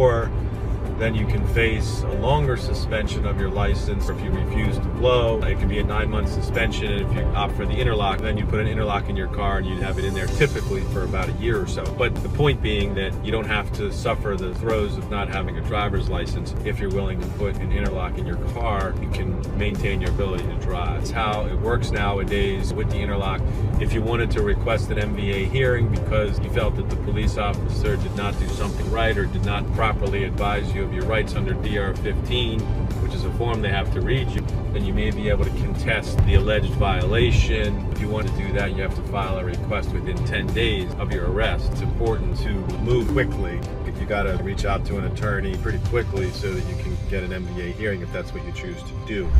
or then you can face a longer suspension of your license if you refuse to blow. It can be a nine month suspension. If you opt for the interlock, then you put an interlock in your car and you'd have it in there typically for about a year or so. But the point being that you don't have to suffer the throes of not having a driver's license. If you're willing to put an interlock in your car, you can maintain your ability to drive. It's how it works nowadays with the interlock. If you wanted to request an MVA hearing because you felt that the police officer did not do something right or did not properly advise you of your rights under DR 15, which is a form they have to read you, then you may be able to contest the alleged violation. If you want to do that, you have to file a request within 10 days of your arrest. It's important to move quickly. If you got to reach out to an attorney pretty quickly so that you can get an MVA hearing if that's what you choose to do.